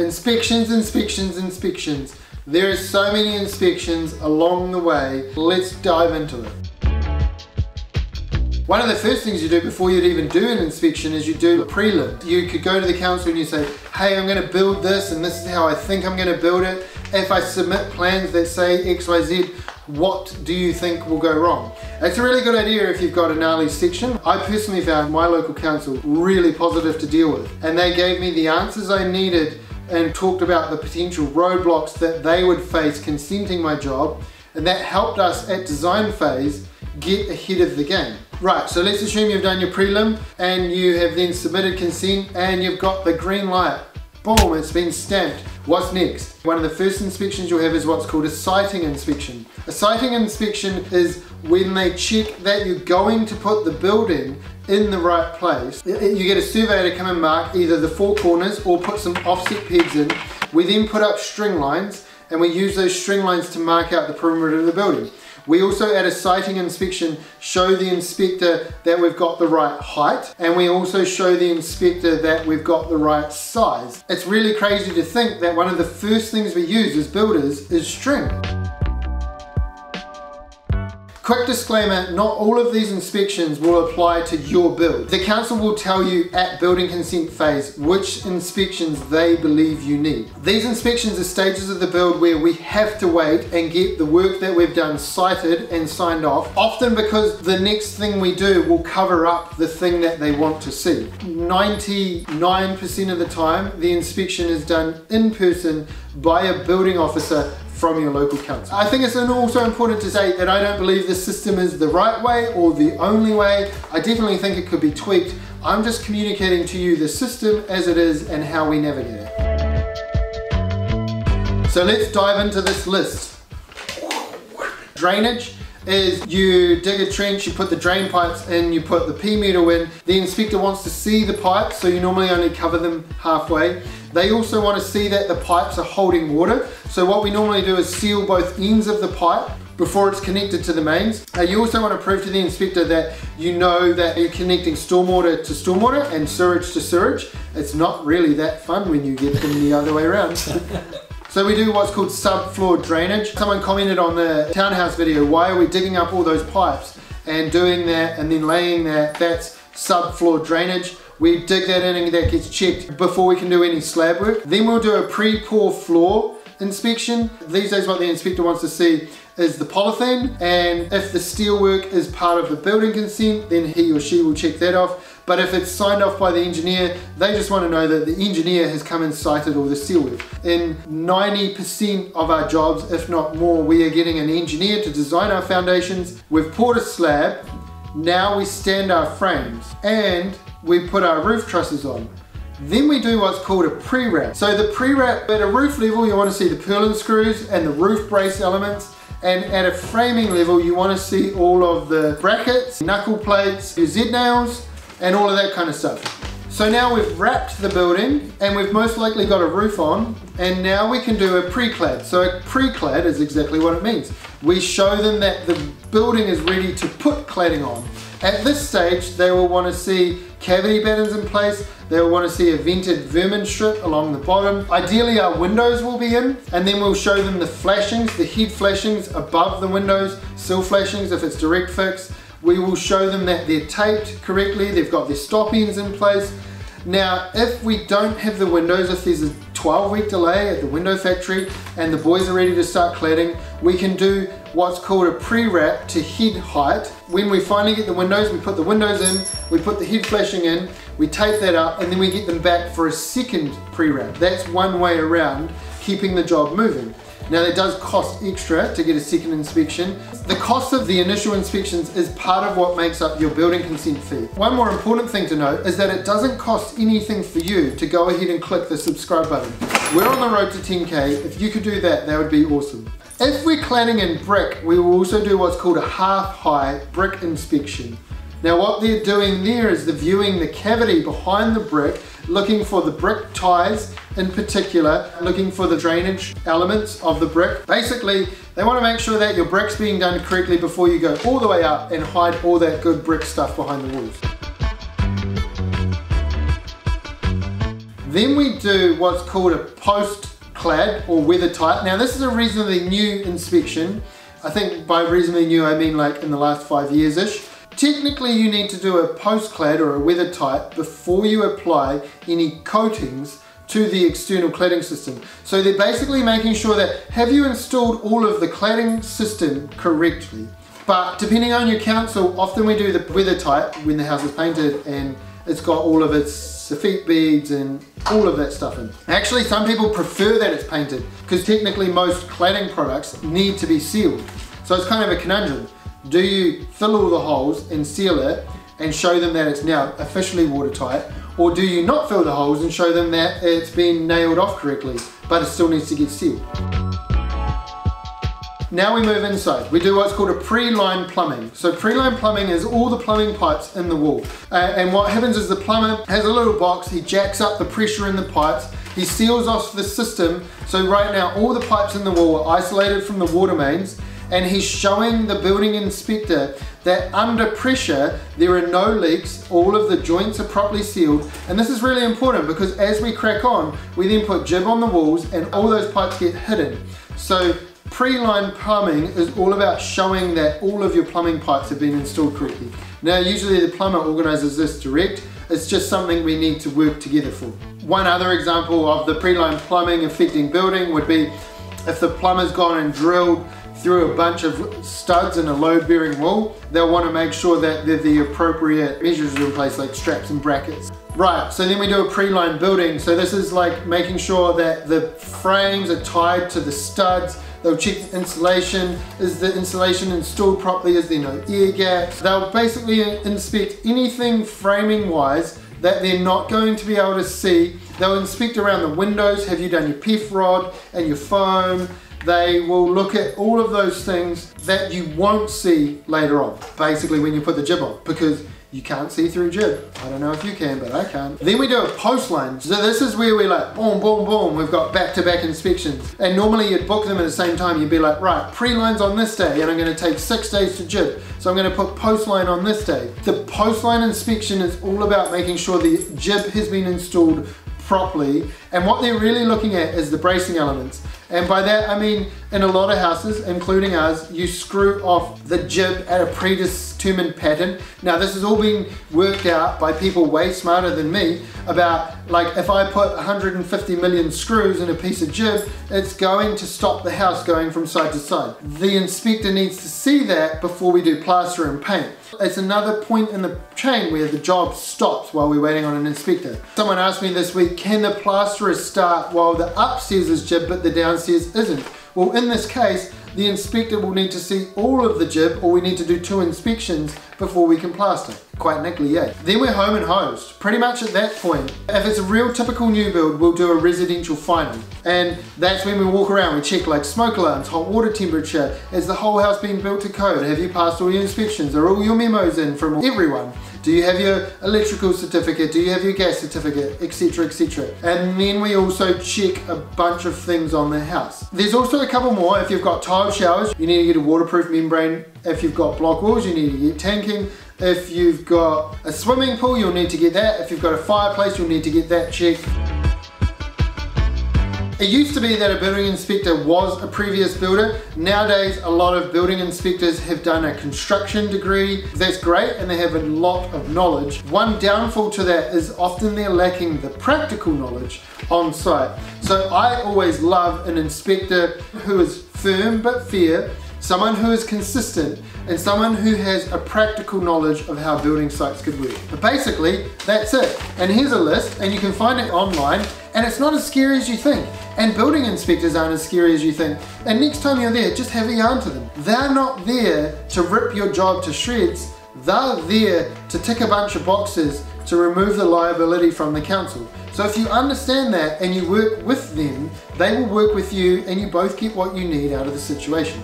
Inspections, inspections, inspections. There are so many inspections along the way. Let's dive into it. One of the first things you do before you'd even do an inspection is you do a prelim. You could go to the council and you say, hey, I'm gonna build this and this is how I think I'm gonna build it. If I submit plans that say XYZ, what do you think will go wrong? It's a really good idea if you've got a gnarly section. I personally found my local council really positive to deal with and they gave me the answers I needed and talked about the potential roadblocks that they would face consenting my job and that helped us at design phase get ahead of the game. Right, so let's assume you've done your prelim and you have then submitted consent and you've got the green light. Boom, it's been stamped. What's next? One of the first inspections you'll have is what's called a siting inspection. A siting inspection is when they check that you're going to put the building in the right place. You get a surveyor to come and mark either the four corners or put some offset pegs in. We then put up string lines and we use those string lines to mark out the perimeter of the building. We also at a siting inspection show the inspector that we've got the right height and we also show the inspector that we've got the right size. It's really crazy to think that one of the first things we use as builders is string. Quick disclaimer, not all of these inspections will apply to your build. The council will tell you at building consent phase which inspections they believe you need. These inspections are stages of the build where we have to wait and get the work that we've done sighted and signed off, often because the next thing we do will cover up the thing that they want to see. 99% of the time, the inspection is done in person by a building officer from your local council. I think it's also important to say that I don't believe this system is the right way or the only way. I definitely think it could be tweaked. I'm just communicating to you the system as it is and how we navigate it. So let's dive into this list. Drainage is you dig a trench, you put the drain pipes in, you put the P meter in. The inspector wants to see the pipes, so you normally only cover them halfway. They also want to see that the pipes are holding water. So what we normally do is seal both ends of the pipe before it's connected to the mains. Uh, you also want to prove to the inspector that you know that you're connecting stormwater to stormwater and sewage to sewage. It's not really that fun when you get them the other way around. So we do what's called subfloor drainage. Someone commented on the townhouse video, why are we digging up all those pipes and doing that and then laying that, that's subfloor drainage. We dig that in and that gets checked before we can do any slab work. Then we'll do a pre-pour floor inspection. These days what the inspector wants to see is the polythene and if the steelwork is part of the building consent then he or she will check that off but if it's signed off by the engineer they just want to know that the engineer has come and sighted all the steelwork. In 90% of our jobs if not more we are getting an engineer to design our foundations, we've poured a slab, now we stand our frames and we put our roof trusses on. Then we do what's called a pre-wrap. So the pre-wrap, at a roof level, you want to see the purlin screws and the roof brace elements. And at a framing level, you want to see all of the brackets, knuckle plates, your Z-nails, and all of that kind of stuff. So now we've wrapped the building and we've most likely got a roof on and now we can do a pre-clad. So a pre-clad is exactly what it means. We show them that the building is ready to put cladding on. At this stage, they will want to see cavity patterns in place. They'll want to see a vented vermin strip along the bottom. Ideally our windows will be in and then we'll show them the flashings, the head flashings above the windows, sill flashings if it's direct fix. We will show them that they're taped correctly, they've got their stop ends in place. Now, if we don't have the windows, if there's a 12 week delay at the window factory and the boys are ready to start cladding, we can do what's called a pre-wrap to head height. When we finally get the windows, we put the windows in, we put the head flashing in, we tape that up, and then we get them back for a second pre-wrap. That's one way around keeping the job moving. Now it does cost extra to get a second inspection. The cost of the initial inspections is part of what makes up your building consent fee. One more important thing to note is that it doesn't cost anything for you to go ahead and click the subscribe button. We're on the road to 10K. If you could do that, that would be awesome. If we're cladding in brick, we will also do what's called a half-high brick inspection. Now what they're doing there is they're viewing the cavity behind the brick looking for the brick ties in particular, looking for the drainage elements of the brick. Basically, they want to make sure that your brick's being done correctly before you go all the way up and hide all that good brick stuff behind the walls. Then we do what's called a post-clad or weather tight. Now this is a reasonably new inspection. I think by reasonably new I mean like in the last five years-ish. Technically you need to do a post-clad or a weather tight before you apply any coatings to the external cladding system. So they're basically making sure that have you installed all of the cladding system correctly? But depending on your council, often we do the weather tight when the house is painted and it's got all of its soffit beads and all of that stuff in. Actually, some people prefer that it's painted because technically most cladding products need to be sealed. So it's kind of a conundrum. Do you fill all the holes and seal it and show them that it's now officially watertight or do you not fill the holes and show them that it's been nailed off correctly but it still needs to get sealed? Now we move inside. We do what's called a pre-line plumbing. So pre-line plumbing is all the plumbing pipes in the wall. Uh, and what happens is the plumber has a little box, he jacks up the pressure in the pipes, he seals off the system. So right now all the pipes in the wall are isolated from the water mains and he's showing the building inspector that under pressure there are no leaks, all of the joints are properly sealed and this is really important because as we crack on we then put GIB on the walls and all those pipes get hidden. So Pre-line plumbing is all about showing that all of your plumbing pipes have been installed correctly. Now usually the plumber organises this direct, it's just something we need to work together for. One other example of the pre-line plumbing affecting building would be if the plumber's gone and drilled through a bunch of studs and a load bearing wall, they'll want to make sure that the appropriate measures are in place like straps and brackets. Right, so then we do a pre-line building. So this is like making sure that the frames are tied to the studs, They'll check the insulation. Is the insulation installed properly? Is there no air gaps? They'll basically inspect anything framing wise that they're not going to be able to see. They'll inspect around the windows. Have you done your PEF rod and your foam? They will look at all of those things that you won't see later on, basically when you put the GIB on, because you can't see through GIB. I don't know if you can, but I can. Then we do a post line. So this is where we like, boom, boom, boom. We've got back-to-back -back inspections. And normally you'd book them at the same time. You'd be like, right, pre-lines on this day, and I'm gonna take six days to GIB. So I'm gonna put post line on this day. The post line inspection is all about making sure the GIB has been installed properly. And what they're really looking at is the bracing elements. And by that I mean in a lot of houses, including ours, you screw off the GIB at a predetermined pattern. Now this has all been worked out by people way smarter than me about like if I put 150 million screws in a piece of GIB, it's going to stop the house going from side to side. The inspector needs to see that before we do plaster and paint. It's another point in the chain where the job stops while we're waiting on an inspector. Someone asked me this week, can the plasterer start while the upstairs is GIB but the downstairs isn't? Well, in this case, the inspector will need to see all of the GIB or we need to do two inspections before we can plaster. Quite nickly, yeah. Then we're home and hosed. Pretty much at that point, if it's a real typical new build, we'll do a residential final. And that's when we walk around, we check like smoke alarms, hot water temperature, is the whole house being built to code? Have you passed all your inspections? Are all your memos in from everyone? Do you have your electrical certificate? Do you have your gas certificate? Etc, etc. And then we also check a bunch of things on the house. There's also a couple more. If you've got tiled showers, you need to get a waterproof membrane. If you've got block walls, you need to get tanking. If you've got a swimming pool, you'll need to get that. If you've got a fireplace, you'll need to get that checked. It used to be that a building inspector was a previous builder. Nowadays, a lot of building inspectors have done a construction degree. That's great and they have a lot of knowledge. One downfall to that is often they're lacking the practical knowledge on site. So I always love an inspector who is firm but fair, someone who is consistent, and someone who has a practical knowledge of how building sites could work. But basically, that's it. And here's a list, and you can find it online, and it's not as scary as you think. And building inspectors aren't as scary as you think. And next time you're there, just have a yarn to them. They're not there to rip your job to shreds. They're there to tick a bunch of boxes to remove the liability from the council. So if you understand that and you work with them, they will work with you and you both get what you need out of the situation.